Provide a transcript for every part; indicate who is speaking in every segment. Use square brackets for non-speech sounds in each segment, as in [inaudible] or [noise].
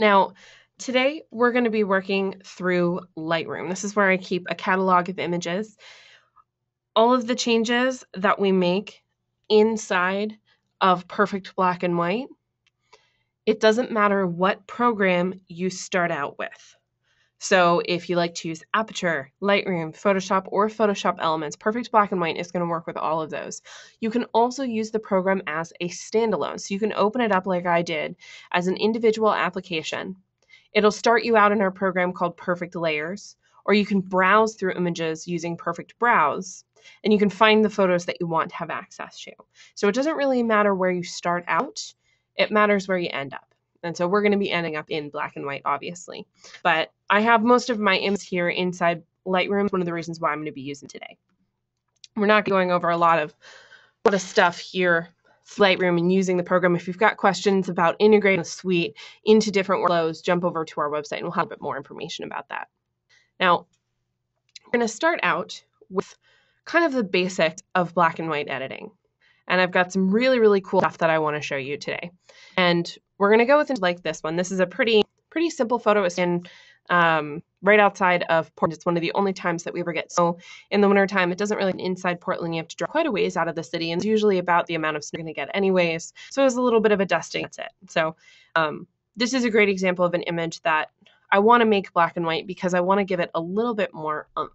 Speaker 1: Now, today we're going to be working through Lightroom. This is where I keep a catalog of images. All of the changes that we make inside of perfect black and white, it doesn't matter what program you start out with. So if you like to use Aperture, Lightroom, Photoshop, or Photoshop Elements, Perfect Black and White is going to work with all of those. You can also use the program as a standalone. So you can open it up like I did as an individual application. It'll start you out in our program called Perfect Layers, or you can browse through images using Perfect Browse, and you can find the photos that you want to have access to. So it doesn't really matter where you start out, it matters where you end up. And so we're going to be ending up in black and white, obviously. But I have most of my images here inside Lightroom. One of the reasons why I'm going to be using today. We're not going over a lot of a lot of stuff here Lightroom and using the program. If you've got questions about integrating the suite into different workflows, jump over to our website and we'll have a bit more information about that. Now, we're going to start out with kind of the basics of black and white editing. And I've got some really, really cool stuff that I want to show you today. And we're going to go with it like this one. This is a pretty, pretty simple photo. It's in um, right outside of Portland. It's one of the only times that we ever get snow in the wintertime. It doesn't really inside Portland. You have to drive quite a ways out of the city, and it's usually about the amount of snow you're going to get anyways. So it was a little bit of a dusting. That's it. So um, this is a great example of an image that I want to make black and white because I want to give it a little bit more umph.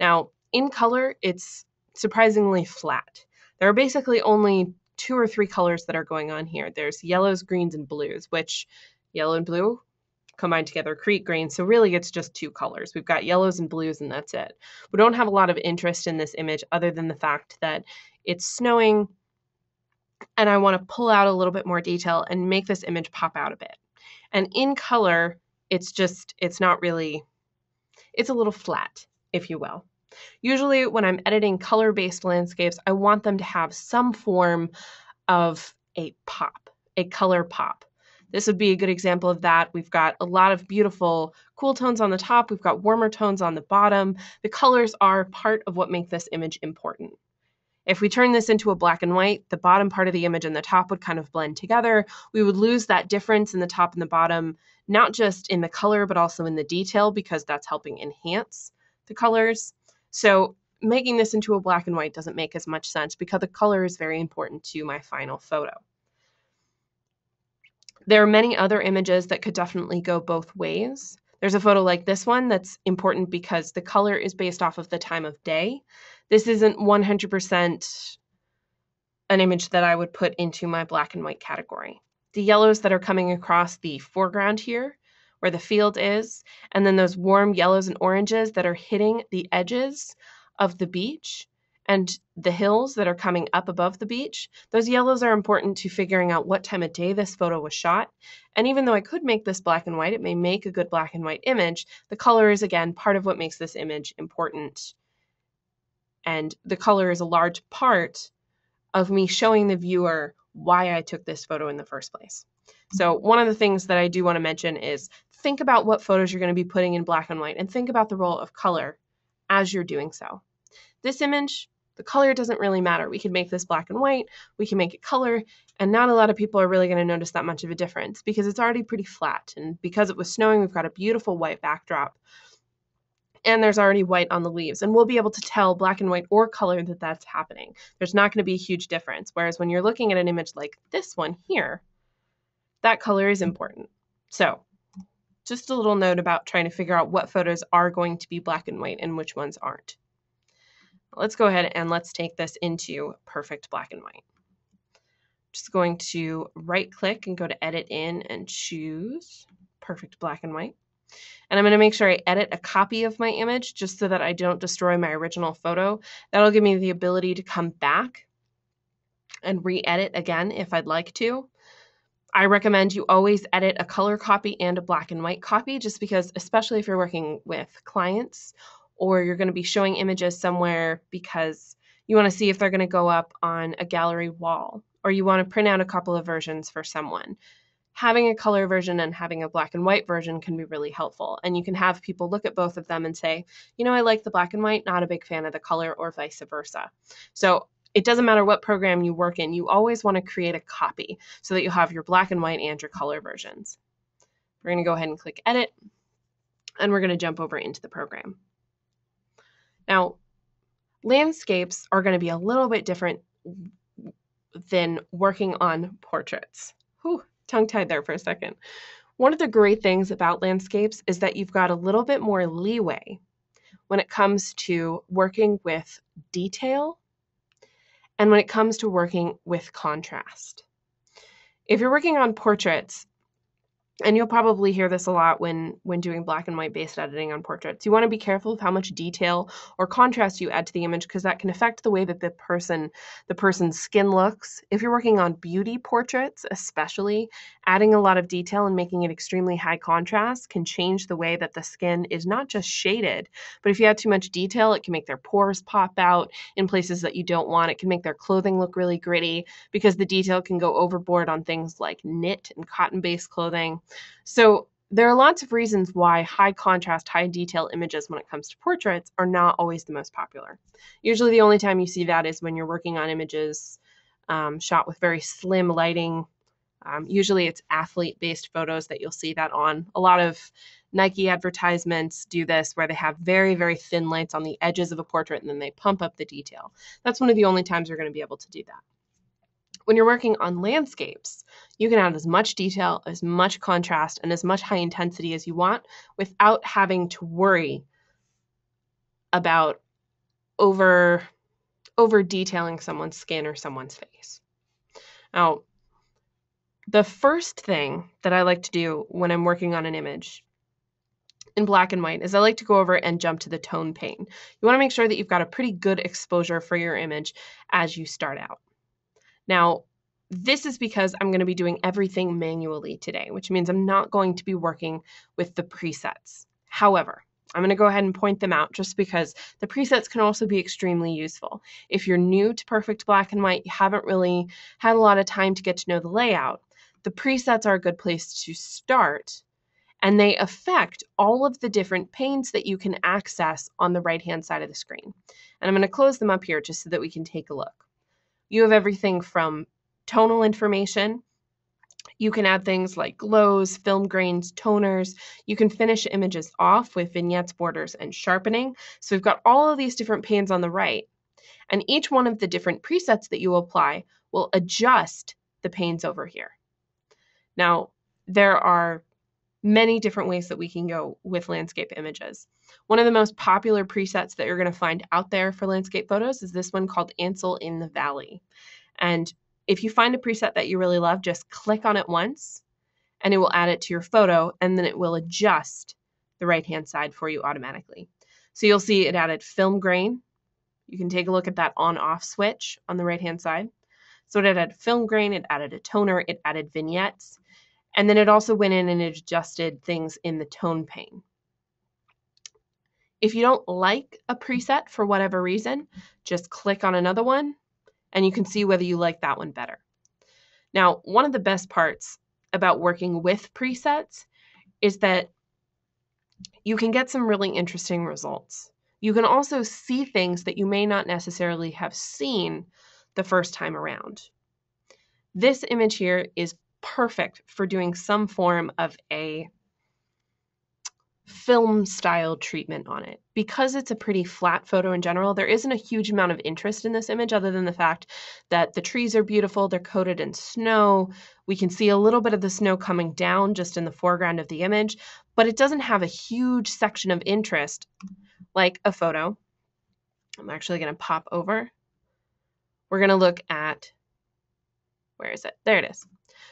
Speaker 1: Now, in color, it's surprisingly flat. There are basically only two or three colors that are going on here. There's yellows, greens, and blues, which yellow and blue combined together create green. So really it's just two colors. We've got yellows and blues and that's it. We don't have a lot of interest in this image other than the fact that it's snowing and I want to pull out a little bit more detail and make this image pop out a bit. And in color, it's just, it's not really, it's a little flat, if you will. Usually when I'm editing color-based landscapes, I want them to have some form of a pop, a color pop. This would be a good example of that. We've got a lot of beautiful cool tones on the top. We've got warmer tones on the bottom. The colors are part of what make this image important. If we turn this into a black and white, the bottom part of the image and the top would kind of blend together. We would lose that difference in the top and the bottom, not just in the color, but also in the detail because that's helping enhance the colors. So making this into a black and white doesn't make as much sense because the color is very important to my final photo. There are many other images that could definitely go both ways. There's a photo like this one that's important because the color is based off of the time of day. This isn't 100% an image that I would put into my black and white category. The yellows that are coming across the foreground here, where the field is, and then those warm yellows and oranges that are hitting the edges of the beach, and the hills that are coming up above the beach, those yellows are important to figuring out what time of day this photo was shot. And even though I could make this black and white, it may make a good black and white image, the color is again part of what makes this image important. And the color is a large part of me showing the viewer why I took this photo in the first place. So one of the things that I do want to mention is think about what photos you're going to be putting in black and white and think about the role of color as you're doing so. This image, the color doesn't really matter. We can make this black and white, we can make it color, and not a lot of people are really going to notice that much of a difference because it's already pretty flat. And because it was snowing, we've got a beautiful white backdrop. And there's already white on the leaves, and we'll be able to tell black and white or color that that's happening. There's not going to be a huge difference. Whereas when you're looking at an image like this one here, that color is important. So, just a little note about trying to figure out what photos are going to be black and white and which ones aren't. Let's go ahead and let's take this into perfect black and white. Just going to right click and go to edit in and choose perfect black and white. And I'm going to make sure I edit a copy of my image just so that I don't destroy my original photo. That'll give me the ability to come back and re-edit again if I'd like to. I recommend you always edit a color copy and a black and white copy just because, especially if you're working with clients or you're going to be showing images somewhere because you want to see if they're going to go up on a gallery wall or you want to print out a couple of versions for someone. Having a color version and having a black and white version can be really helpful. And you can have people look at both of them and say, you know, I like the black and white, not a big fan of the color, or vice versa. So it doesn't matter what program you work in, you always want to create a copy so that you have your black and white and your color versions. We're going to go ahead and click edit and we're going to jump over into the program. Now, landscapes are going to be a little bit different than working on portraits. Whew, tongue tied there for a second. One of the great things about landscapes is that you've got a little bit more leeway when it comes to working with detail and when it comes to working with contrast. If you're working on portraits, and you'll probably hear this a lot when when doing black and white based editing on portraits. You want to be careful of how much detail or contrast you add to the image because that can affect the way that the person the person's skin looks. If you're working on beauty portraits especially adding a lot of detail and making it extremely high contrast can change the way that the skin is not just shaded but if you add too much detail it can make their pores pop out in places that you don't want. It can make their clothing look really gritty because the detail can go overboard on things like knit and cotton based clothing so there are lots of reasons why high contrast, high detail images when it comes to portraits are not always the most popular. Usually the only time you see that is when you're working on images um, shot with very slim lighting. Um, usually it's athlete based photos that you'll see that on. A lot of Nike advertisements do this where they have very, very thin lights on the edges of a portrait and then they pump up the detail. That's one of the only times you're going to be able to do that. When you're working on landscapes, you can add as much detail, as much contrast, and as much high intensity as you want without having to worry about over over detailing someone's skin or someone's face. Now, the first thing that I like to do when I'm working on an image in black and white is I like to go over and jump to the tone pane. You want to make sure that you've got a pretty good exposure for your image as you start out. Now, this is because I'm going to be doing everything manually today, which means I'm not going to be working with the presets. However, I'm going to go ahead and point them out just because the presets can also be extremely useful. If you're new to Perfect Black and White, you haven't really had a lot of time to get to know the layout, the presets are a good place to start and they affect all of the different panes that you can access on the right hand side of the screen. And I'm going to close them up here just so that we can take a look. You have everything from tonal information. You can add things like glows, film grains, toners. You can finish images off with vignettes, borders, and sharpening. So we've got all of these different panes on the right. And each one of the different presets that you apply will adjust the panes over here. Now, there are many different ways that we can go with landscape images. One of the most popular presets that you're going to find out there for landscape photos is this one called Ansel in the Valley. And if you find a preset that you really love, just click on it once and it will add it to your photo and then it will adjust the right hand side for you automatically. So you'll see it added film grain. You can take a look at that on off switch on the right hand side. So it added film grain, it added a toner, it added vignettes, and then it also went in and adjusted things in the tone pane. If you don't like a preset for whatever reason, just click on another one and you can see whether you like that one better. Now, one of the best parts about working with presets is that you can get some really interesting results. You can also see things that you may not necessarily have seen the first time around. This image here is perfect for doing some form of a film style treatment on it. Because it's a pretty flat photo in general, there isn't a huge amount of interest in this image other than the fact that the trees are beautiful, they're coated in snow. We can see a little bit of the snow coming down just in the foreground of the image, but it doesn't have a huge section of interest like a photo. I'm actually going to pop over. We're going to look at, where is it? There it is.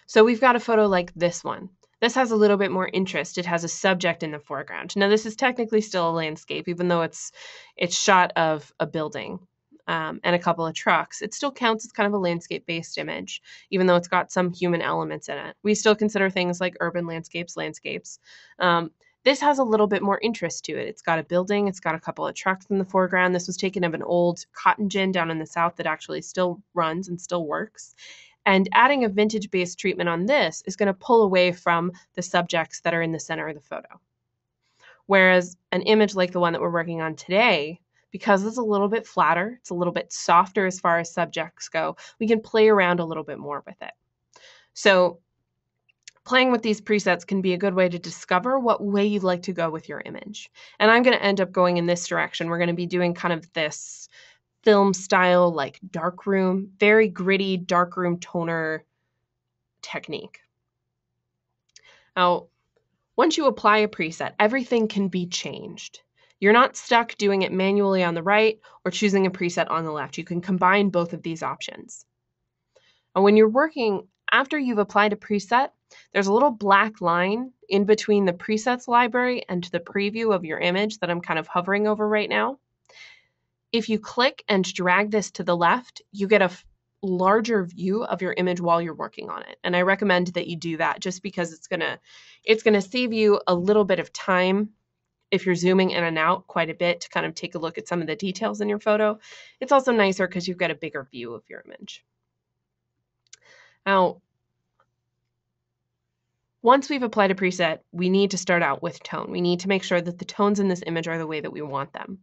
Speaker 1: So we've got a photo like this one. This has a little bit more interest. It has a subject in the foreground. Now this is technically still a landscape, even though it's it's shot of a building um, and a couple of trucks. It still counts as kind of a landscape-based image, even though it's got some human elements in it. We still consider things like urban landscapes landscapes. Um, this has a little bit more interest to it. It's got a building, it's got a couple of trucks in the foreground. This was taken of an old cotton gin down in the south that actually still runs and still works. And adding a vintage based treatment on this is going to pull away from the subjects that are in the center of the photo. Whereas an image like the one that we're working on today, because it's a little bit flatter, it's a little bit softer as far as subjects go, we can play around a little bit more with it. So Playing with these presets can be a good way to discover what way you'd like to go with your image. And I'm going to end up going in this direction. We're going to be doing kind of this film style, like darkroom, very gritty darkroom toner technique. Now, once you apply a preset, everything can be changed. You're not stuck doing it manually on the right or choosing a preset on the left. You can combine both of these options. And when you're working after you've applied a preset, there's a little black line in between the presets library and the preview of your image that I'm kind of hovering over right now. If you click and drag this to the left, you get a larger view of your image while you're working on it. And I recommend that you do that just because it's going to it's going to save you a little bit of time if you're zooming in and out quite a bit to kind of take a look at some of the details in your photo. It's also nicer because you've got a bigger view of your image. Now, once we've applied a preset, we need to start out with tone. We need to make sure that the tones in this image are the way that we want them.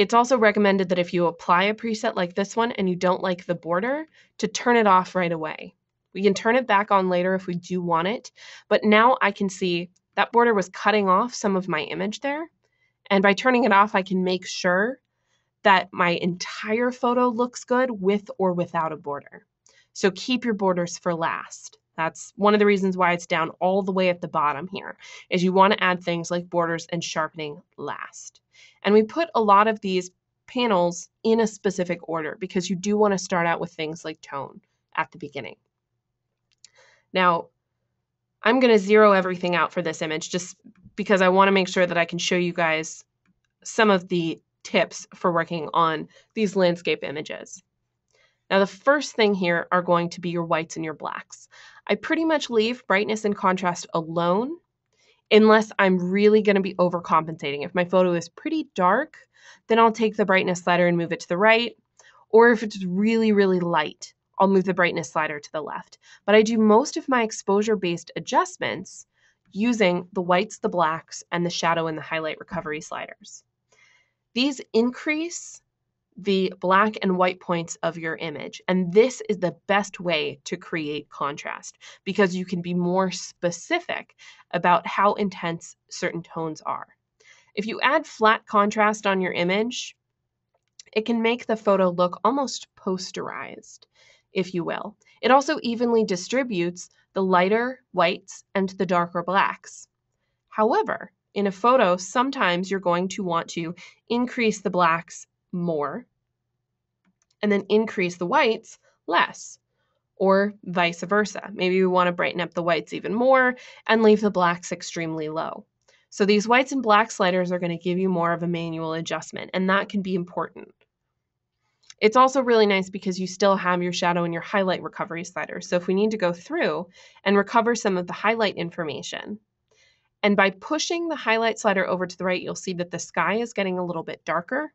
Speaker 1: It's also recommended that if you apply a preset like this one and you don't like the border, to turn it off right away. We can turn it back on later if we do want it, but now I can see that border was cutting off some of my image there. And by turning it off, I can make sure that my entire photo looks good with or without a border. So keep your borders for last. That's one of the reasons why it's down all the way at the bottom here, is you want to add things like borders and sharpening last. And we put a lot of these panels in a specific order because you do want to start out with things like tone at the beginning. Now, I'm going to zero everything out for this image just because I want to make sure that I can show you guys some of the tips for working on these landscape images. Now, the first thing here are going to be your whites and your blacks. I pretty much leave brightness and contrast alone unless I'm really going to be overcompensating. If my photo is pretty dark, then I'll take the brightness slider and move it to the right. Or if it's really, really light, I'll move the brightness slider to the left. But I do most of my exposure-based adjustments using the whites, the blacks, and the shadow and the highlight recovery sliders. These increase the black and white points of your image. And this is the best way to create contrast because you can be more specific about how intense certain tones are. If you add flat contrast on your image, it can make the photo look almost posterized, if you will. It also evenly distributes the lighter whites and the darker blacks. However, in a photo, sometimes you're going to want to increase the blacks more and then increase the whites less or vice versa. Maybe we want to brighten up the whites even more and leave the blacks extremely low. So these whites and black sliders are going to give you more of a manual adjustment, and that can be important. It's also really nice because you still have your shadow and your highlight recovery sliders. So if we need to go through and recover some of the highlight information, and by pushing the highlight slider over to the right, you'll see that the sky is getting a little bit darker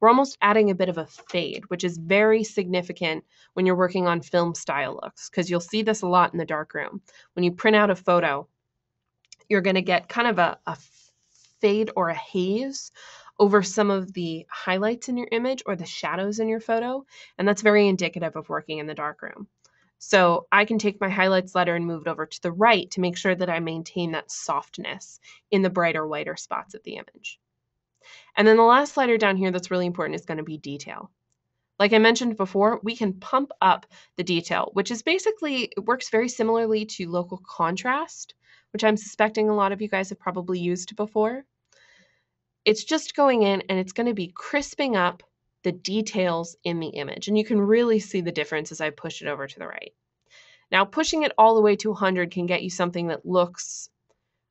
Speaker 1: we're almost adding a bit of a fade, which is very significant when you're working on film style looks, because you'll see this a lot in the darkroom. When you print out a photo, you're going to get kind of a, a fade or a haze over some of the highlights in your image or the shadows in your photo, and that's very indicative of working in the darkroom. So I can take my highlights slider and move it over to the right to make sure that I maintain that softness in the brighter, whiter spots of the image. And then the last slider down here that's really important is going to be detail. Like I mentioned before, we can pump up the detail, which is basically, it works very similarly to local contrast, which I'm suspecting a lot of you guys have probably used before. It's just going in and it's going to be crisping up the details in the image. And you can really see the difference as I push it over to the right. Now, pushing it all the way to 100 can get you something that looks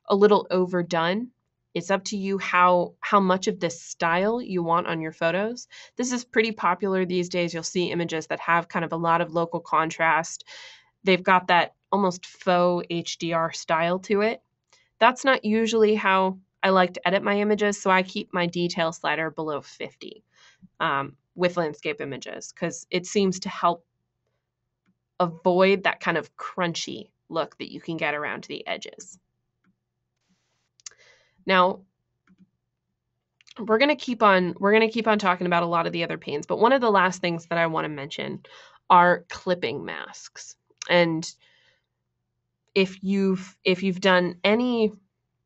Speaker 1: a little overdone, it's up to you how how much of this style you want on your photos. This is pretty popular these days. You'll see images that have kind of a lot of local contrast. They've got that almost faux HDR style to it. That's not usually how I like to edit my images, so I keep my detail slider below 50 um, with landscape images because it seems to help avoid that kind of crunchy look that you can get around the edges. Now, we're going to keep on we're going to keep on talking about a lot of the other panes, but one of the last things that I want to mention are clipping masks. And if you've if you've done any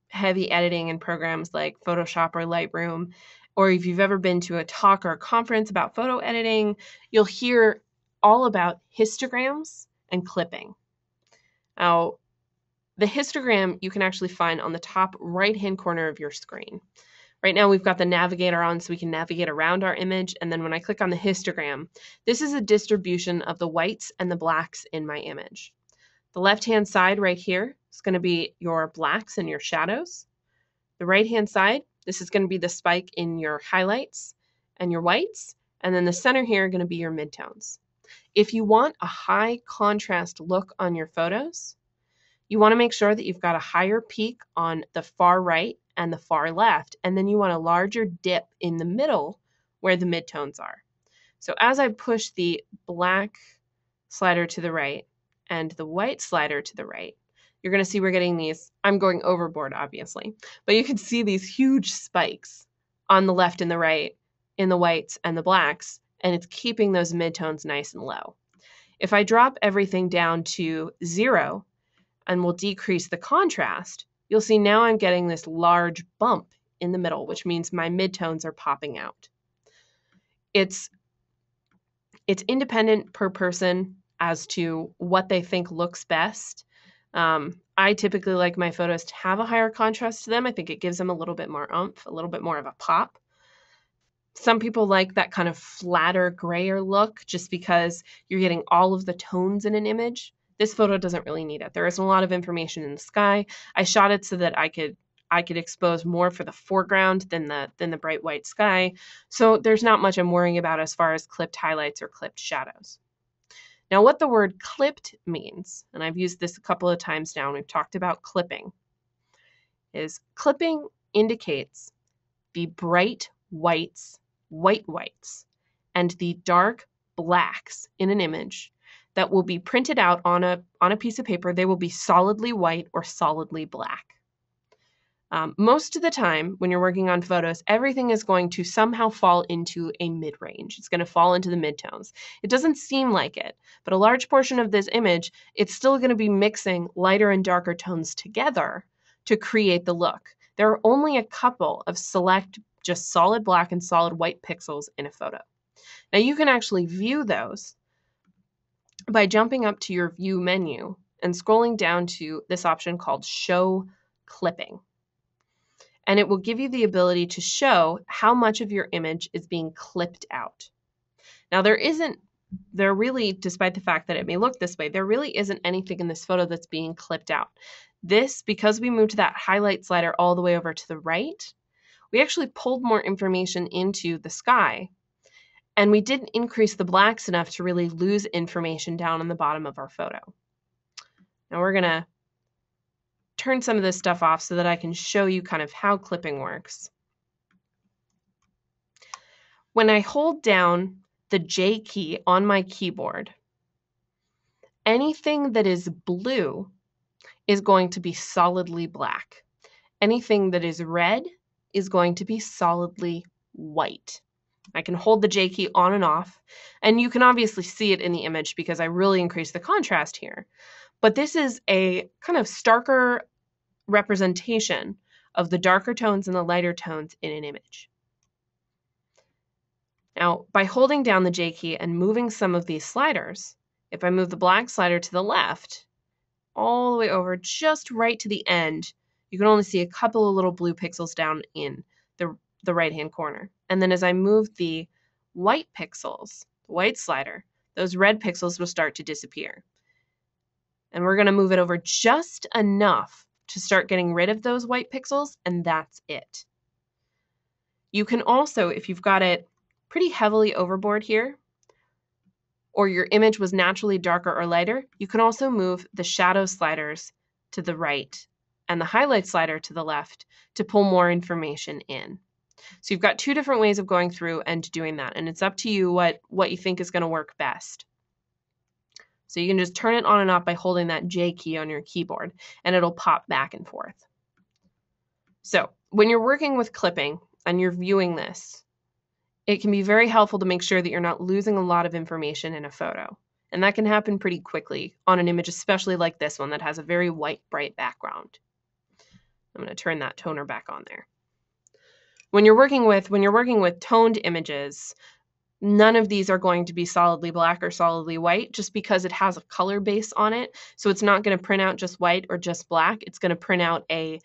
Speaker 1: heavy editing in programs like Photoshop or Lightroom, or if you've ever been to a talk or a conference about photo editing, you'll hear all about histograms and clipping. Now, the histogram you can actually find on the top right hand corner of your screen. Right now we've got the navigator on so we can navigate around our image. And then when I click on the histogram, this is a distribution of the whites and the blacks in my image. The left-hand side right here is going to be your blacks and your shadows. The right-hand side, this is going to be the spike in your highlights and your whites. And then the center here are going to be your midtones. If you want a high contrast look on your photos, you want to make sure that you've got a higher peak on the far right and the far left, and then you want a larger dip in the middle where the midtones are. So as I push the black slider to the right and the white slider to the right, you're going to see we're getting these, I'm going overboard obviously, but you can see these huge spikes on the left and the right in the whites and the blacks, and it's keeping those midtones nice and low. If I drop everything down to zero and we'll decrease the contrast, you'll see now I'm getting this large bump in the middle, which means my midtones are popping out. It's it's independent per person as to what they think looks best. Um, I typically like my photos to have a higher contrast to them. I think it gives them a little bit more oomph, a little bit more of a pop. Some people like that kind of flatter, grayer look just because you're getting all of the tones in an image. This photo doesn't really need it. There isn't a lot of information in the sky. I shot it so that I could I could expose more for the foreground than the than the bright white sky. So there's not much I'm worrying about as far as clipped highlights or clipped shadows. Now what the word clipped means, and I've used this a couple of times now and we've talked about clipping, is clipping indicates the bright whites, white whites, and the dark blacks in an image that will be printed out on a, on a piece of paper. They will be solidly white or solidly black. Um, most of the time, when you're working on photos, everything is going to somehow fall into a mid range. It's going to fall into the midtones. It doesn't seem like it, but a large portion of this image, it's still going to be mixing lighter and darker tones together to create the look. There are only a couple of select, just solid black and solid white pixels in a photo. Now, you can actually view those by jumping up to your view menu and scrolling down to this option called show clipping. And it will give you the ability to show how much of your image is being clipped out. Now there isn't, there really, despite the fact that it may look this way, there really isn't anything in this photo that's being clipped out. This, because we moved that highlight slider all the way over to the right, we actually pulled more information into the sky and we didn't increase the blacks enough to really lose information down on the bottom of our photo. Now we're going to turn some of this stuff off so that I can show you kind of how clipping works. When I hold down the J key on my keyboard, anything that is blue is going to be solidly black. Anything that is red is going to be solidly white. I can hold the J key on and off, and you can obviously see it in the image because I really increased the contrast here. But this is a kind of starker representation of the darker tones and the lighter tones in an image. Now, by holding down the J key and moving some of these sliders, if I move the black slider to the left, all the way over just right to the end, you can only see a couple of little blue pixels down in the, the right hand corner. And then as I move the white pixels, the white slider, those red pixels will start to disappear. And we're going to move it over just enough to start getting rid of those white pixels, and that's it. You can also, if you've got it pretty heavily overboard here, or your image was naturally darker or lighter, you can also move the shadow sliders to the right and the highlight slider to the left to pull more information in. So you've got two different ways of going through and doing that, and it's up to you what, what you think is going to work best. So you can just turn it on and off by holding that J key on your keyboard, and it'll pop back and forth. So when you're working with clipping and you're viewing this, it can be very helpful to make sure that you're not losing a lot of information in a photo. And that can happen pretty quickly on an image, especially like this one that has a very white, bright background. I'm going to turn that toner back on there. When you're working with when you're working with toned images, none of these are going to be solidly black or solidly white just because it has a color base on it. So it's not going to print out just white or just black. It's going to print out a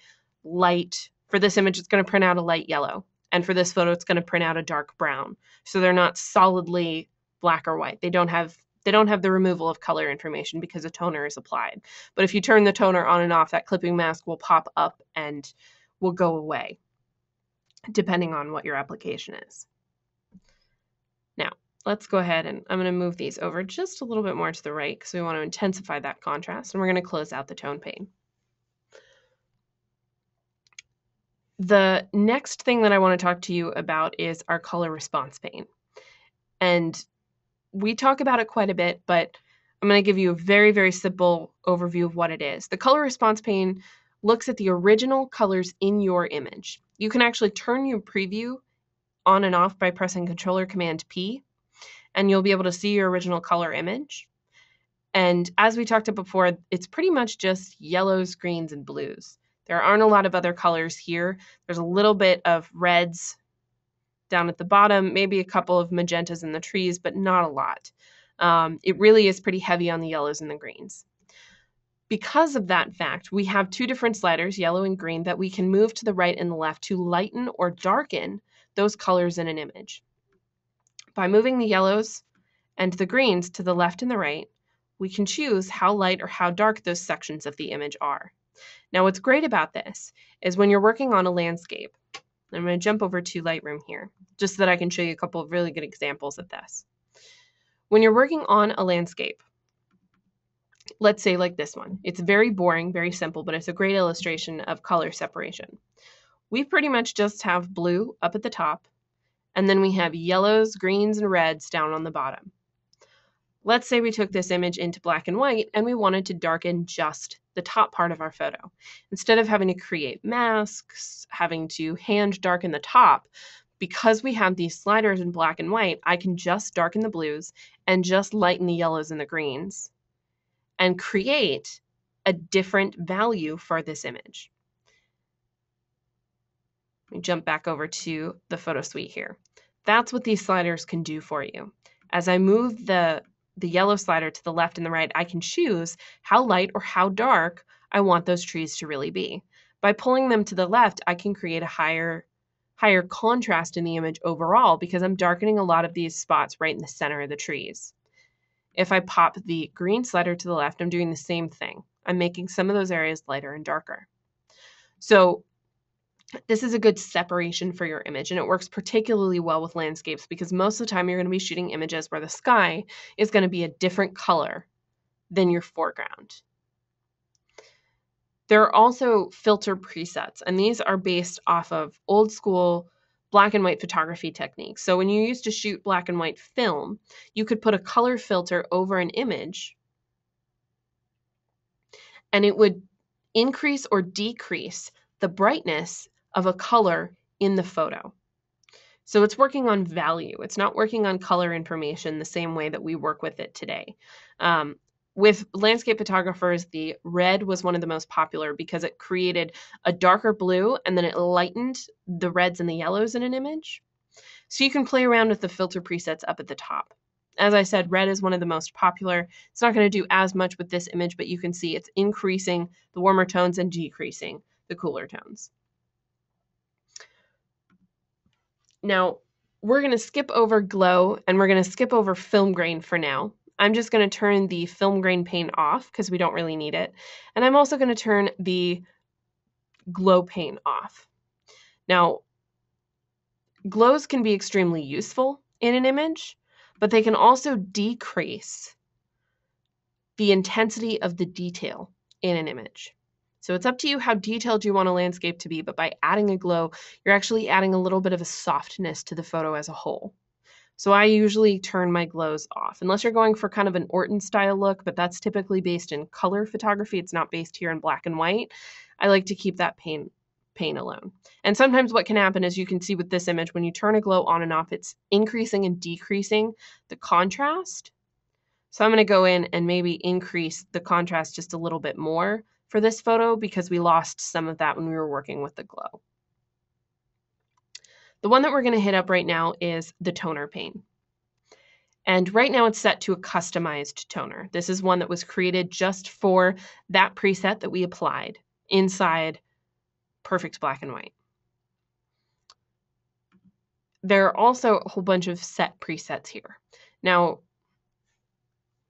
Speaker 1: light for this image it's going to print out a light yellow and for this photo it's going to print out a dark brown. So they're not solidly black or white. They don't have they don't have the removal of color information because a toner is applied. But if you turn the toner on and off, that clipping mask will pop up and will go away, depending on what your application is. Now, let's go ahead and I'm going to move these over just a little bit more to the right because we want to intensify that contrast, and we're going to close out the tone pane. The next thing that I want to talk to you about is our color response pane. And we talk about it quite a bit, but I'm going to give you a very, very simple overview of what it is. The color response pane looks at the original colors in your image. You can actually turn your preview on and off by pressing Controller Command P, and you'll be able to see your original color image. And as we talked about before, it's pretty much just yellows, greens, and blues. There aren't a lot of other colors here. There's a little bit of reds, down at the bottom, maybe a couple of magentas in the trees, but not a lot. Um, it really is pretty heavy on the yellows and the greens. Because of that fact, we have two different sliders, yellow and green, that we can move to the right and the left to lighten or darken those colors in an image. By moving the yellows and the greens to the left and the right, we can choose how light or how dark those sections of the image are. Now, what's great about this is when you're working on a landscape, I'm going to jump over to Lightroom here, just so that I can show you a couple of really good examples of this. When you're working on a landscape, let's say like this one, it's very boring, very simple, but it's a great illustration of color separation. We pretty much just have blue up at the top, and then we have yellows, greens, and reds down on the bottom. Let's say we took this image into black and white and we wanted to darken just the top part of our photo. Instead of having to create masks, having to hand darken the top, because we have these sliders in black and white, I can just darken the blues and just lighten the yellows and the greens and create a different value for this image. Let me jump back over to the photo suite here. That's what these sliders can do for you. As I move the the yellow slider to the left and the right, I can choose how light or how dark I want those trees to really be. By pulling them to the left, I can create a higher higher contrast in the image overall because I'm darkening a lot of these spots right in the center of the trees. If I pop the green slider to the left, I'm doing the same thing. I'm making some of those areas lighter and darker. So this is a good separation for your image and it works particularly well with landscapes because most of the time you're going to be shooting images where the sky is going to be a different color than your foreground. There are also filter presets and these are based off of old school black and white photography techniques. So when you used to shoot black and white film, you could put a color filter over an image and it would increase or decrease the brightness of a color in the photo. So it's working on value. It's not working on color information the same way that we work with it today. Um, with landscape photographers, the red was one of the most popular because it created a darker blue and then it lightened the reds and the yellows in an image. So you can play around with the filter presets up at the top. As I said, red is one of the most popular. It's not going to do as much with this image, but you can see it's increasing the warmer tones and decreasing the cooler tones. Now, we're going to skip over glow and we're going to skip over film grain for now. I'm just going to turn the film grain pane off because we don't really need it. And I'm also going to turn the glow pane off. Now, glows can be extremely useful in an image, but they can also decrease the intensity of the detail in an image. So it's up to you how detailed you want a landscape to be, but by adding a glow, you're actually adding a little bit of a softness to the photo as a whole. So I usually turn my glows off, unless you're going for kind of an Orton style look, but that's typically based in color photography. It's not based here in black and white. I like to keep that pane pane alone. And sometimes what can happen is you can see with this image, when you turn a glow on and off, it's increasing and decreasing the contrast So I'm going to go in and maybe increase the contrast just a little bit more for this photo because we lost some of that when we were working with the glow. The one that we're going to hit up right now is the toner pane. And right now it's set to a customized toner. This is one that was created just for that preset that we applied inside Perfect Black and White. There are also a whole bunch of set presets here. Now,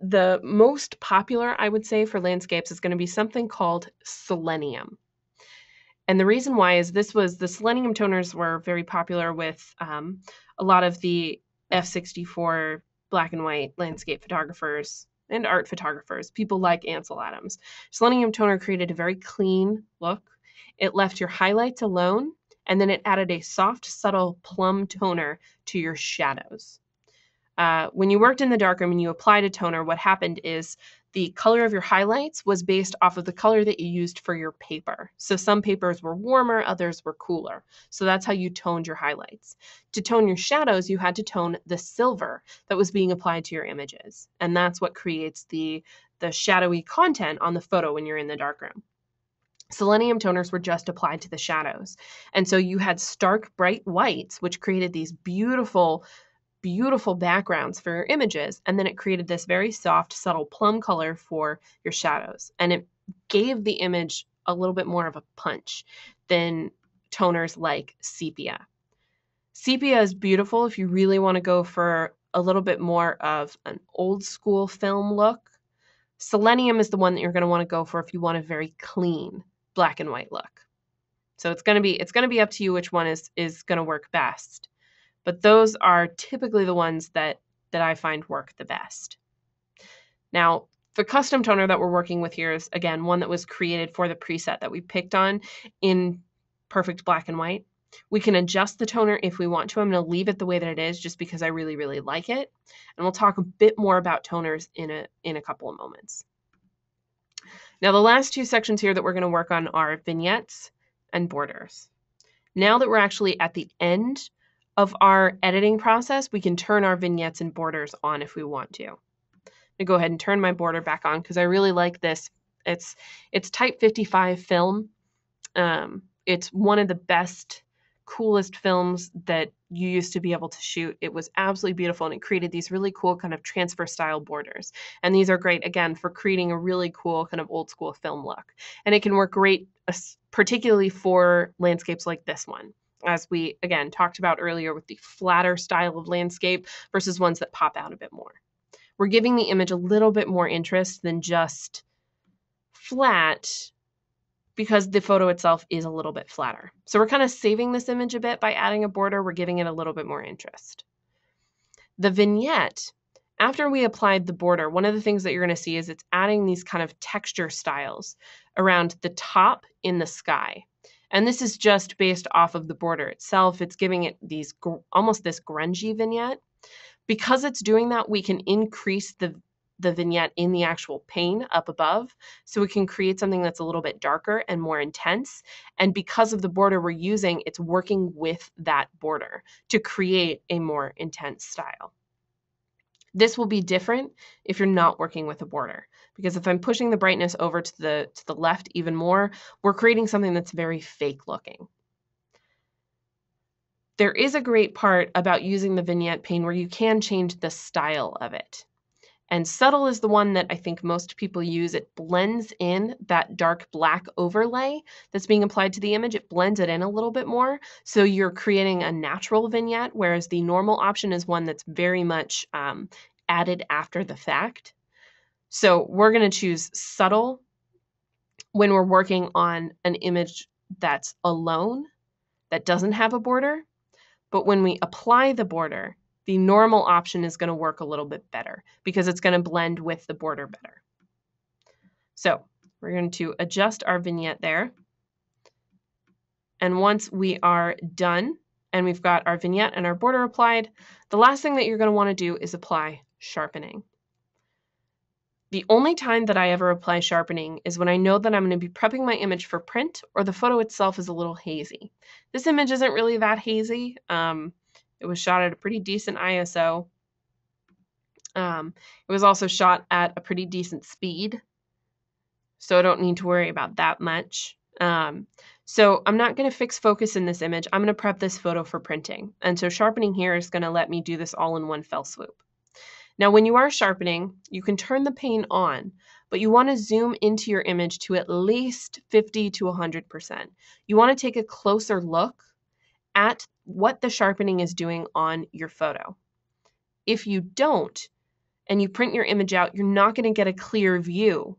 Speaker 1: the most popular, I would say, for landscapes is going to be something called selenium. And the reason why is this was the selenium toners were very popular with um, a lot of the F64 black and white landscape photographers and art photographers, people like Ansel Adams. Selenium toner created a very clean look. It left your highlights alone, and then it added a soft, subtle plum toner to your shadows. Uh, when you worked in the darkroom and you applied a toner, what happened is the color of your highlights was based off of the color that you used for your paper. So some papers were warmer, others were cooler. So that's how you toned your highlights. To tone your shadows, you had to tone the silver that was being applied to your images. And that's what creates the, the shadowy content on the photo when you're in the darkroom. Selenium toners were just applied to the shadows. And so you had stark bright whites, which created these beautiful beautiful backgrounds for your images. And then it created this very soft, subtle plum color for your shadows. And it gave the image a little bit more of a punch than toners like sepia. Sepia is beautiful if you really want to go for a little bit more of an old school film look. Selenium is the one that you're going to want to go for if you want a very clean black and white look. So it's going to be it's going to be up to you which one is is going to work best but those are typically the ones that that I find work the best. Now, the custom toner that we're working with here is again one that was created for the preset that we picked on in perfect black and white. We can adjust the toner if we want to. I'm going to leave it the way that it is just because I really really like it. And we'll talk a bit more about toners in a in a couple of moments. Now the last two sections here that we're going to work on are vignettes and borders. Now that we're actually at the end of our editing process, we can turn our vignettes and borders on if we want to. I'm gonna go ahead and turn my border back on because I really like this. It's it's Type 55 film. Um, it's one of the best, coolest films that you used to be able to shoot. It was absolutely beautiful and it created these really cool kind of transfer style borders. And these are great again for creating a really cool kind of old school film look. And it can work great, particularly for landscapes like this one as we again talked about earlier with the flatter style of landscape versus ones that pop out a bit more. We're giving the image a little bit more interest than just flat because the photo itself is a little bit flatter. So we're kind of saving this image a bit by adding a border. We're giving it a little bit more interest. The vignette, after we applied the border, one of the things that you're going to see is it's adding these kind of texture styles around the top in the sky. And this is just based off of the border itself. It's giving it these almost this grungy vignette. Because it's doing that, we can increase the the vignette in the actual pane up above. So we can create something that's a little bit darker and more intense. And because of the border we're using, it's working with that border to create a more intense style. This will be different if you're not working with a border because if I'm pushing the brightness over to the, to the left even more, we're creating something that's very fake looking. There is a great part about using the vignette pane where you can change the style of it. And subtle is the one that I think most people use. It blends in that dark black overlay that's being applied to the image. It blends it in a little bit more. So you're creating a natural vignette, whereas the normal option is one that's very much um, added after the fact. So we're going to choose subtle when we're working on an image that's alone, that doesn't have a border. But when we apply the border, the normal option is going to work a little bit better because it's going to blend with the border better. So we're going to adjust our vignette there. And once we are done and we've got our vignette and our border applied, the last thing that you're going to want to do is apply sharpening. The only time that I ever apply sharpening is when I know that I'm going to be prepping my image for print or the photo itself is a little hazy. This image isn't really that hazy. Um, it was shot at a pretty decent ISO. Um, it was also shot at a pretty decent speed, so I don't need to worry about that much. Um, so I'm not going to fix focus in this image. I'm going to prep this photo for printing. And so sharpening here is going to let me do this all in one fell swoop. Now, when you are sharpening, you can turn the pane on, but you want to zoom into your image to at least 50 to 100%. You want to take a closer look at what the sharpening is doing on your photo. If you don't, and you print your image out, you're not going to get a clear view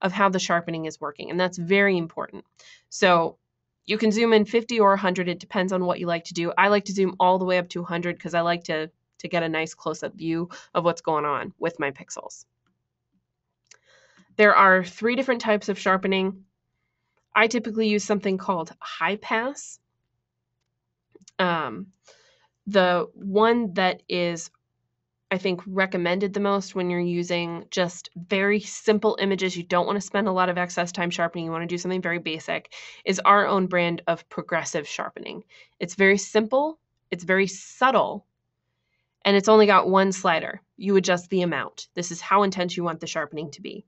Speaker 1: of how the sharpening is working. And that's very important. So you can zoom in 50 or 100. It depends on what you like to do. I like to zoom all the way up to 100 because I like to, to get a nice close-up view of what's going on with my pixels. There are three different types of sharpening. I typically use something called high pass. Um, the one that is I think recommended the most when you're using just very simple images. You don't want to spend a lot of excess time sharpening. You want to do something very basic is our own brand of progressive sharpening. It's very simple. It's very subtle and it's only got one slider. You adjust the amount. This is how intense you want the sharpening to be.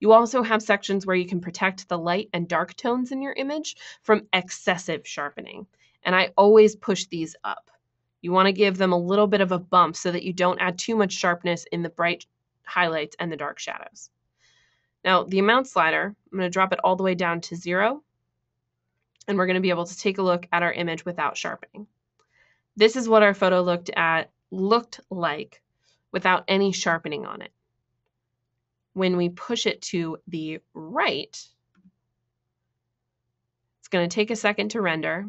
Speaker 1: You also have sections where you can protect the light and dark tones in your image from excessive sharpening. And I always push these up. You want to give them a little bit of a bump so that you don't add too much sharpness in the bright highlights and the dark shadows. Now, the amount slider, I'm going to drop it all the way down to zero, and we're going to be able to take a look at our image without sharpening. This is what our photo looked at looked like without any sharpening on it. When we push it to the right, it's going to take a second to render,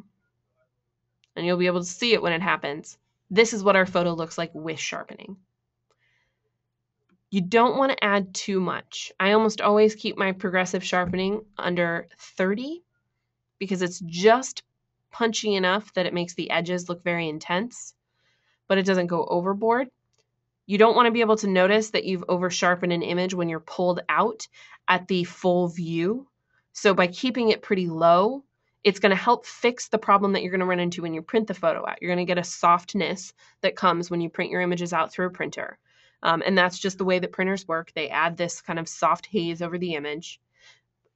Speaker 1: and you'll be able to see it when it happens. This is what our photo looks like with sharpening. You don't want to add too much. I almost always keep my progressive sharpening under 30 because it's just punchy enough that it makes the edges look very intense, but it doesn't go overboard. You don't want to be able to notice that you've over sharpened an image when you're pulled out at the full view. So by keeping it pretty low, it's going to help fix the problem that you're going to run into when you print the photo out. You're going to get a softness that comes when you print your images out through a printer. Um, and that's just the way that printers work. They add this kind of soft haze over the image.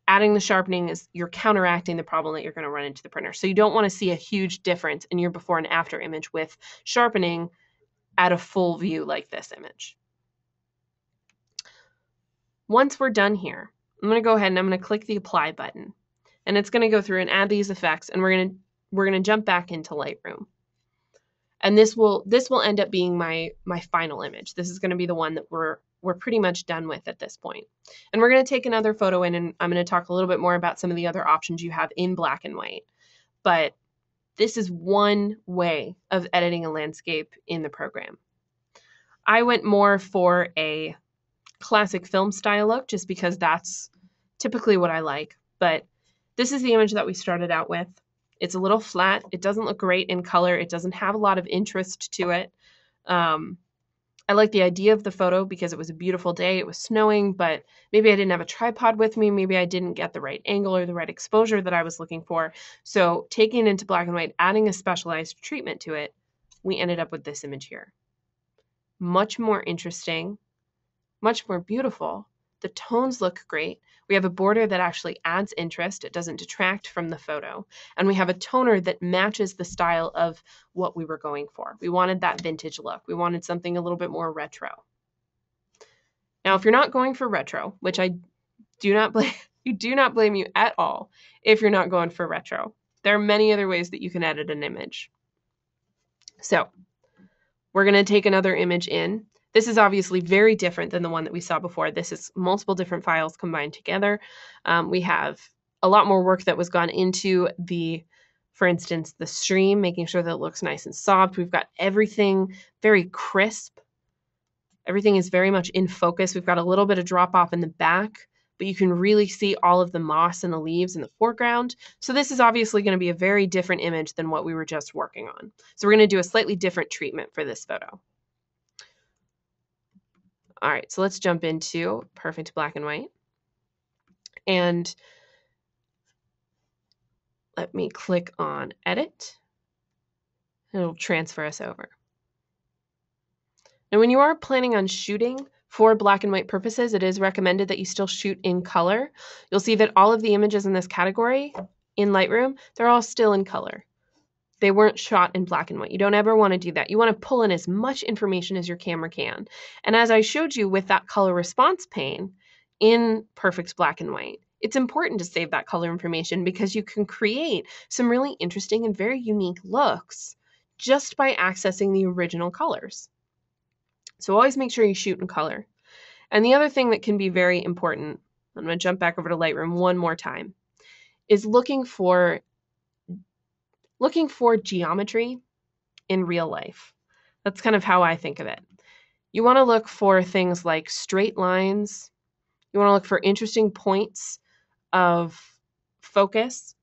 Speaker 1: Adding the sharpening is you're counteracting the problem that you're going to run into the printer. So you don't want to see a huge difference in your before and after image with sharpening at a full view like this image. Once we're done here, I'm going to go ahead and I'm going to click the apply button and it's going to go through and add these effects and we're going to we're going to jump back into Lightroom. And this will this will end up being my my final image. This is going to be the one that we're we're pretty much done with at this point. And we're going to take another photo in and I'm going to talk a little bit more about some of the other options you have in black and white. But this is one way of editing a landscape in the program. I went more for a classic film style look just because that's typically what I like. But this is the image that we started out with. It's a little flat. It doesn't look great in color. It doesn't have a lot of interest to it. Um, I like the idea of the photo because it was a beautiful day. It was snowing, but maybe I didn't have a tripod with me. Maybe I didn't get the right angle or the right exposure that I was looking for. So taking it into black and white, adding a specialized treatment to it, we ended up with this image here. Much more interesting, much more beautiful. The tones look great. We have a border that actually adds interest. It doesn't detract from the photo. And we have a toner that matches the style of what we were going for. We wanted that vintage look. We wanted something a little bit more retro. Now, if you're not going for retro, which I do not blame, [laughs] you do not blame you at all if you're not going for retro. There are many other ways that you can edit an image. So we're going to take another image in this is obviously very different than the one that we saw before. This is multiple different files combined together. Um, we have a lot more work that was gone into the, for instance, the stream, making sure that it looks nice and soft. We've got everything very crisp. Everything is very much in focus. We've got a little bit of drop off in the back, but you can really see all of the moss and the leaves in the foreground. So this is obviously going to be a very different image than what we were just working on. So we're going to do a slightly different treatment for this photo. All right, so let's jump into perfect black and white. And let me click on edit. It'll transfer us over. Now, when you are planning on shooting for black and white purposes, it is recommended that you still shoot in color. You'll see that all of the images in this category in Lightroom, they're all still in color. They weren't shot in black and white. You don't ever want to do that. You want to pull in as much information as your camera can. And as I showed you with that color response pane in perfect black and white, it's important to save that color information because you can create some really interesting and very unique looks just by accessing the original colors. So always make sure you shoot in color. And the other thing that can be very important, I'm going to jump back over to Lightroom one more time, is looking for looking for geometry in real life. That's kind of how I think of it. You want to look for things like straight lines. You want to look for interesting points of focus.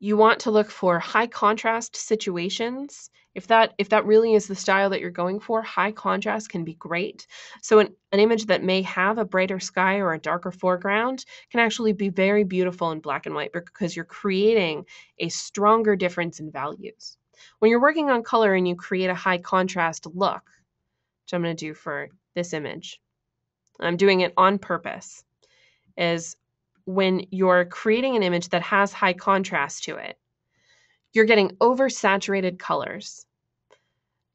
Speaker 1: You want to look for high contrast situations. If that if that really is the style that you're going for, high contrast can be great. So an, an image that may have a brighter sky or a darker foreground can actually be very beautiful in black and white because you're creating a stronger difference in values. When you're working on color and you create a high contrast look, which I'm going to do for this image, I'm doing it on purpose, is when you're creating an image that has high contrast to it, you're getting oversaturated colors.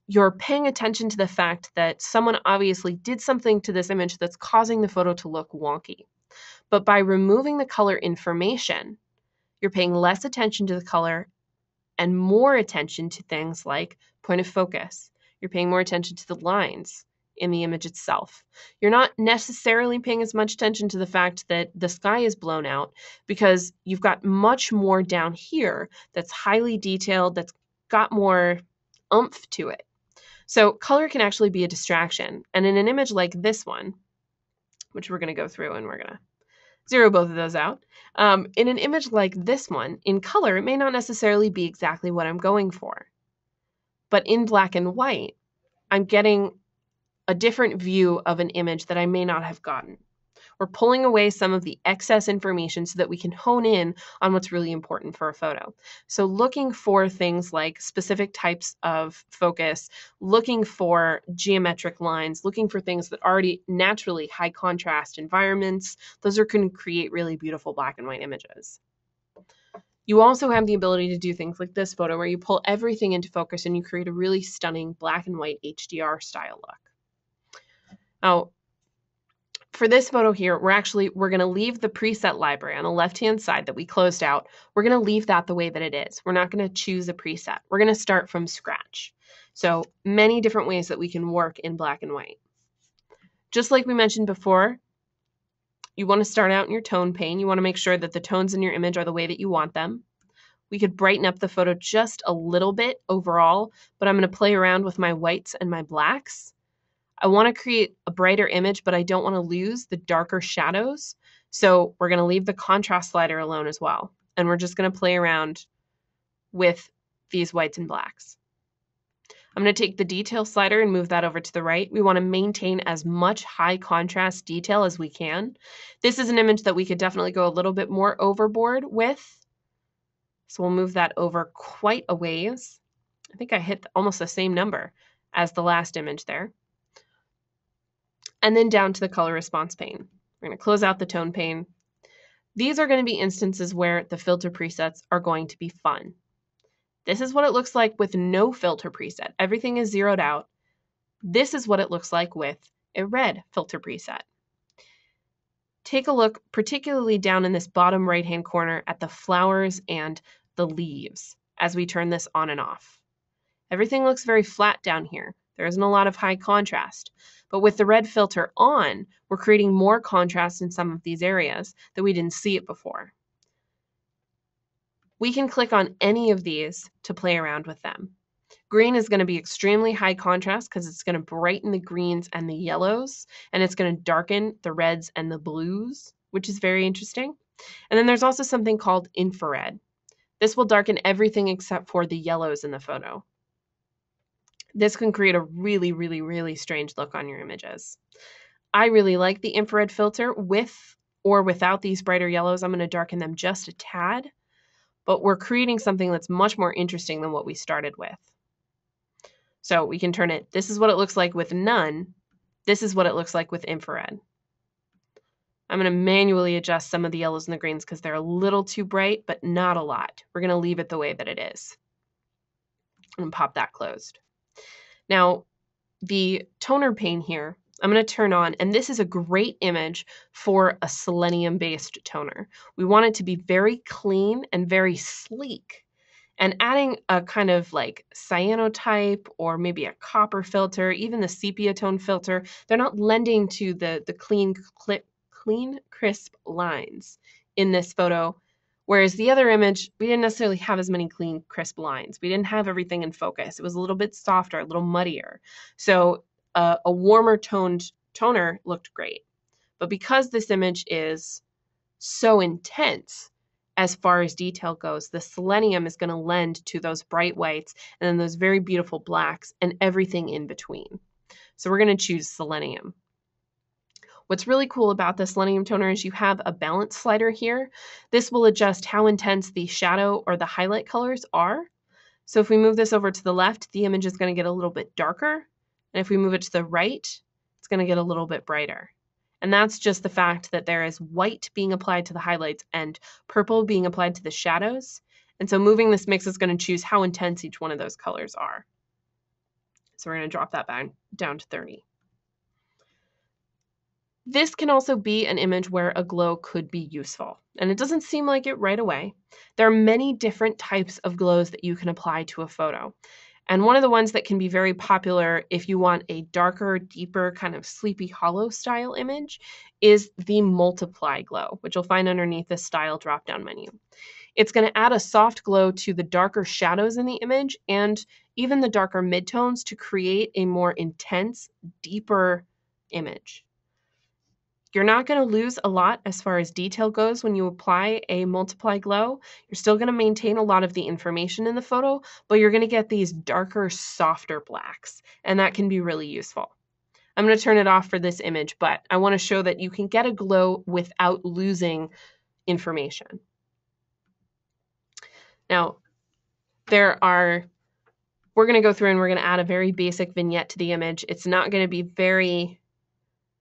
Speaker 1: You're paying attention to the fact that someone obviously did something to this image that's causing the photo to look wonky. But by removing the color information, you're paying less attention to the color and more attention to things like point of focus. You're paying more attention to the lines, in the image itself. You're not necessarily paying as much attention to the fact that the sky is blown out because you've got much more down here that's highly detailed, that's got more umph to it. So color can actually be a distraction. And in an image like this one, which we're going to go through and we're going to zero both of those out. Um, in an image like this one, in color, it may not necessarily be exactly what I'm going for. But in black and white, I'm getting a different view of an image that I may not have gotten. We're pulling away some of the excess information so that we can hone in on what's really important for a photo. So, looking for things like specific types of focus, looking for geometric lines, looking for things that already naturally high contrast environments, those are going to create really beautiful black and white images. You also have the ability to do things like this photo where you pull everything into focus and you create a really stunning black and white HDR style look. Now, for this photo here, we're actually, we're gonna leave the preset library on the left-hand side that we closed out. We're gonna leave that the way that it is. We're not gonna choose a preset. We're gonna start from scratch. So many different ways that we can work in black and white. Just like we mentioned before, you wanna start out in your tone pane. You wanna make sure that the tones in your image are the way that you want them. We could brighten up the photo just a little bit overall, but I'm gonna play around with my whites and my blacks I want to create a brighter image, but I don't want to lose the darker shadows. So we're going to leave the contrast slider alone as well. And we're just going to play around with these whites and blacks. I'm going to take the detail slider and move that over to the right. We want to maintain as much high contrast detail as we can. This is an image that we could definitely go a little bit more overboard with. So we'll move that over quite a ways. I think I hit almost the same number as the last image there and then down to the color response pane. We're going to close out the tone pane. These are going to be instances where the filter presets are going to be fun. This is what it looks like with no filter preset. Everything is zeroed out. This is what it looks like with a red filter preset. Take a look particularly down in this bottom right hand corner at the flowers and the leaves as we turn this on and off. Everything looks very flat down here. There isn't a lot of high contrast. But with the red filter on, we're creating more contrast in some of these areas that we didn't see it before. We can click on any of these to play around with them. Green is going to be extremely high contrast because it's going to brighten the greens and the yellows, and it's going to darken the reds and the blues, which is very interesting. And then there's also something called infrared. This will darken everything except for the yellows in the photo. This can create a really, really, really strange look on your images. I really like the infrared filter with or without these brighter yellows. I'm going to darken them just a tad, but we're creating something that's much more interesting than what we started with. So we can turn it, this is what it looks like with none. This is what it looks like with infrared. I'm going to manually adjust some of the yellows and the greens because they're a little too bright, but not a lot. We're going to leave it the way that it is. And pop that closed. Now, the toner pane here, I'm going to turn on, and this is a great image for a selenium-based toner. We want it to be very clean and very sleek. And adding a kind of like cyanotype or maybe a copper filter, even the sepia tone filter, they're not lending to the, the clean clean, crisp lines in this photo. Whereas the other image, we didn't necessarily have as many clean, crisp lines. We didn't have everything in focus. It was a little bit softer, a little muddier. So uh, a warmer toned toner looked great. But because this image is so intense as far as detail goes, the selenium is going to lend to those bright whites and then those very beautiful blacks and everything in between. So we're going to choose selenium. What's really cool about the selenium toner is you have a balance slider here. This will adjust how intense the shadow or the highlight colors are. So if we move this over to the left, the image is going to get a little bit darker. And if we move it to the right, it's going to get a little bit brighter. And that's just the fact that there is white being applied to the highlights and purple being applied to the shadows. And so moving this mix is going to choose how intense each one of those colors are. So we're going to drop that back down to 30. This can also be an image where a glow could be useful, and it doesn't seem like it right away. There are many different types of glows that you can apply to a photo. And one of the ones that can be very popular if you want a darker, deeper, kind of sleepy hollow style image is the multiply glow, which you'll find underneath the style drop down menu. It's going to add a soft glow to the darker shadows in the image and even the darker midtones to create a more intense, deeper image. You're not going to lose a lot as far as detail goes when you apply a multiply glow. You're still going to maintain a lot of the information in the photo, but you're going to get these darker, softer blacks, and that can be really useful. I'm going to turn it off for this image, but I want to show that you can get a glow without losing information. Now, there are, we're going to go through and we're going to add a very basic vignette to the image. It's not going to be very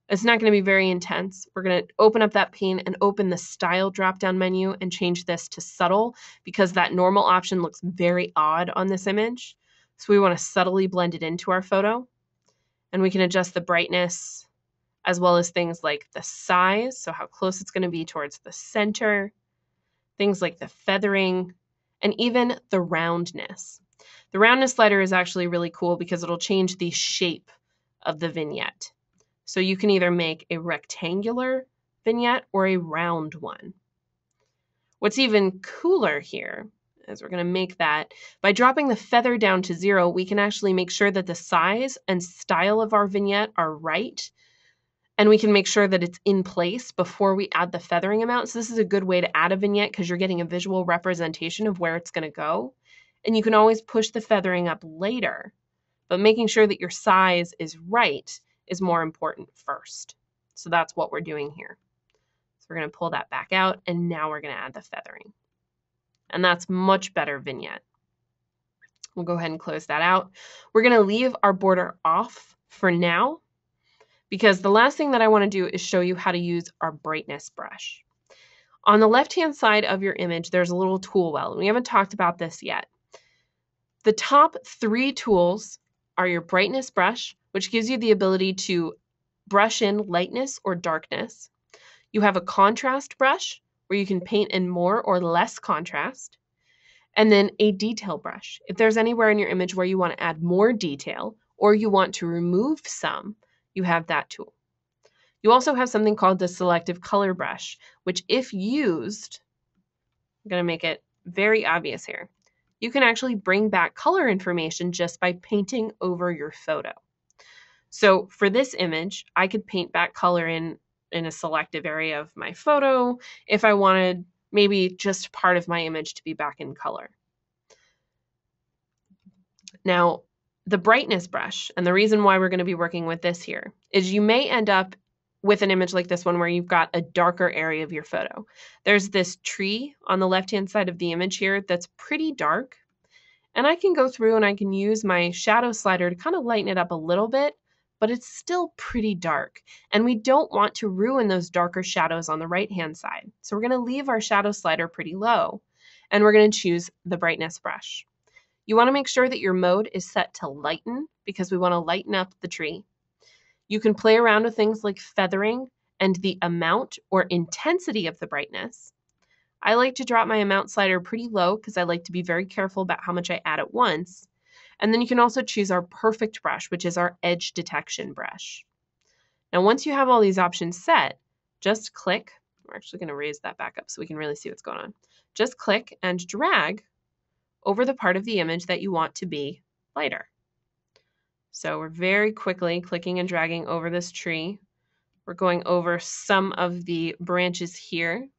Speaker 1: it's not going to be very intense. We're going to open up that pane and open the style drop down menu and change this to subtle because that normal option looks very odd on this image. So we want to subtly blend it into our photo. And we can adjust the brightness as well as things like the size, so how close it's going to be towards the center, things like the feathering, and even the roundness. The roundness slider is actually really cool because it'll change the shape of the vignette. So you can either make a rectangular vignette or a round one. What's even cooler here is we're going to make that by dropping the feather down to zero, we can actually make sure that the size and style of our vignette are right. And we can make sure that it's in place before we add the feathering amount. So this is a good way to add a vignette because you're getting a visual representation of where it's going to go. And you can always push the feathering up later, but making sure that your size is right is more important first. So that's what we're doing here. So we're going to pull that back out and now we're going to add the feathering. And that's much better vignette. We'll go ahead and close that out. We're going to leave our border off for now because the last thing that I want to do is show you how to use our brightness brush. On the left-hand side of your image, there's a little tool well. We haven't talked about this yet. The top three tools are your brightness brush, which gives you the ability to brush in lightness or darkness. You have a contrast brush where you can paint in more or less contrast. And then a detail brush. If there's anywhere in your image where you want to add more detail or you want to remove some, you have that tool. You also have something called the selective color brush, which if used, I'm going to make it very obvious here you can actually bring back color information just by painting over your photo. So for this image, I could paint back color in, in a selective area of my photo if I wanted maybe just part of my image to be back in color. Now, the brightness brush, and the reason why we're going to be working with this here, is you may end up with an image like this one where you've got a darker area of your photo. There's this tree on the left-hand side of the image here that's pretty dark. And I can go through and I can use my shadow slider to kind of lighten it up a little bit, but it's still pretty dark. And we don't want to ruin those darker shadows on the right-hand side. So we're going to leave our shadow slider pretty low, and we're going to choose the brightness brush. You want to make sure that your mode is set to lighten because we want to lighten up the tree. You can play around with things like feathering and the amount or intensity of the brightness. I like to drop my amount slider pretty low because I like to be very careful about how much I add at once. And then you can also choose our perfect brush, which is our edge detection brush. Now, once you have all these options set, just click. We're actually going to raise that back up so we can really see what's going on. Just click and drag over the part of the image that you want to be lighter. So we're very quickly clicking and dragging over this tree. We're going over some of the branches here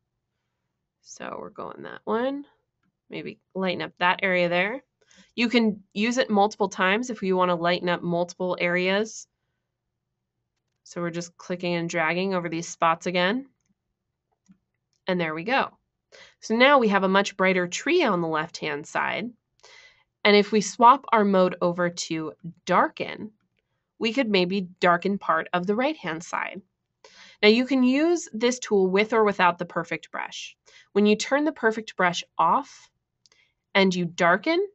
Speaker 1: so we're going that one. Maybe lighten up that area there. You can use it multiple times if you want to lighten up multiple areas. So we're just clicking and dragging over these spots again. And there we go. So now we have a much brighter tree on the left-hand side. And if we swap our mode over to darken, we could maybe darken part of the right-hand side. Now you can use this tool with or without the perfect brush. When you turn the perfect brush off and you darken,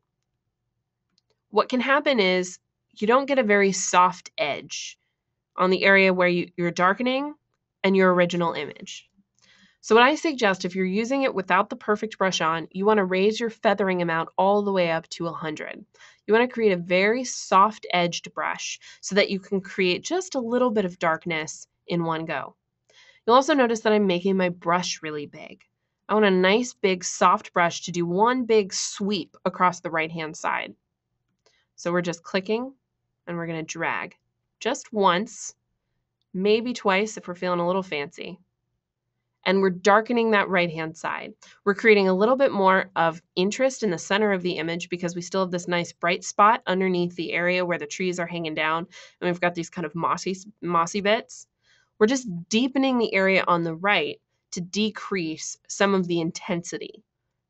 Speaker 1: what can happen is you don't get a very soft edge on the area where you, you're darkening and your original image. So what I suggest if you're using it without the perfect brush on, you want to raise your feathering amount all the way up to 100. You want to create a very soft edged brush so that you can create just a little bit of darkness in one go. You'll also notice that I'm making my brush really big. I want a nice big soft brush to do one big sweep across the right hand side. So we're just clicking and we're going to drag just once, maybe twice if we're feeling a little fancy. And we're darkening that right hand side. We're creating a little bit more of interest in the center of the image because we still have this nice bright spot underneath the area where the trees are hanging down and we've got these kind of mossy mossy bits. We're just deepening the area on the right to decrease some of the intensity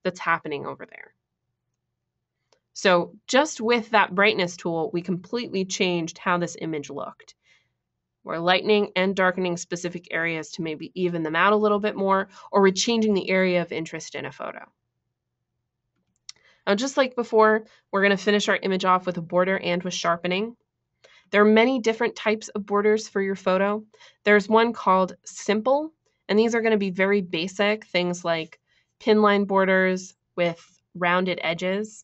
Speaker 1: that's happening over there. So just with that brightness tool, we completely changed how this image looked. We're lightening and darkening specific areas to maybe even them out a little bit more, or we're changing the area of interest in a photo. Now, just like before, we're going to finish our image off with a border and with sharpening. There are many different types of borders for your photo. There's one called Simple, and these are going to be very basic, things like pinline borders with rounded edges.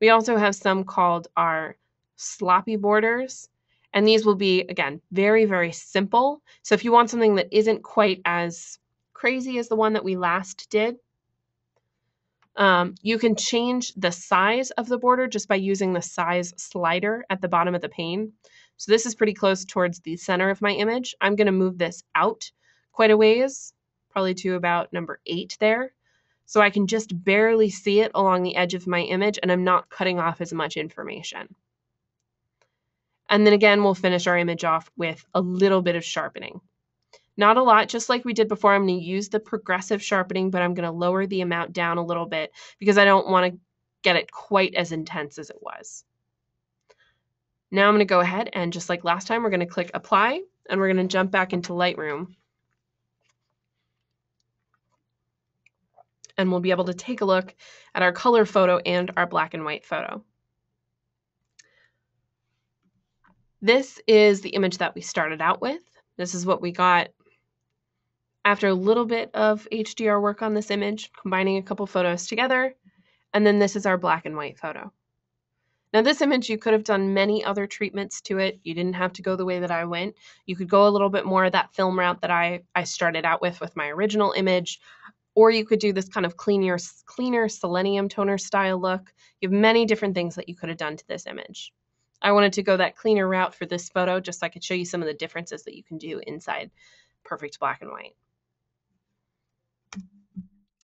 Speaker 1: We also have some called our sloppy borders, and these will be, again, very, very simple. So if you want something that isn't quite as crazy as the one that we last did, um, you can change the size of the border just by using the size slider at the bottom of the pane. So this is pretty close towards the center of my image. I'm going to move this out quite a ways, probably to about number eight there. So I can just barely see it along the edge of my image and I'm not cutting off as much information. And then again, we'll finish our image off with a little bit of sharpening. Not a lot, just like we did before, I'm going to use the progressive sharpening, but I'm going to lower the amount down a little bit because I don't want to get it quite as intense as it was. Now I'm going to go ahead and just like last time, we're going to click apply and we're going to jump back into Lightroom. And we'll be able to take a look at our color photo and our black and white photo. This is the image that we started out with. This is what we got after a little bit of HDR work on this image, combining a couple photos together, and then this is our black and white photo. Now this image, you could have done many other treatments to it. You didn't have to go the way that I went. You could go a little bit more of that film route that I, I started out with with my original image, or you could do this kind of cleaner, cleaner selenium toner style look. You have many different things that you could have done to this image. I wanted to go that cleaner route for this photo just so I could show you some of the differences that you can do inside Perfect Black and White.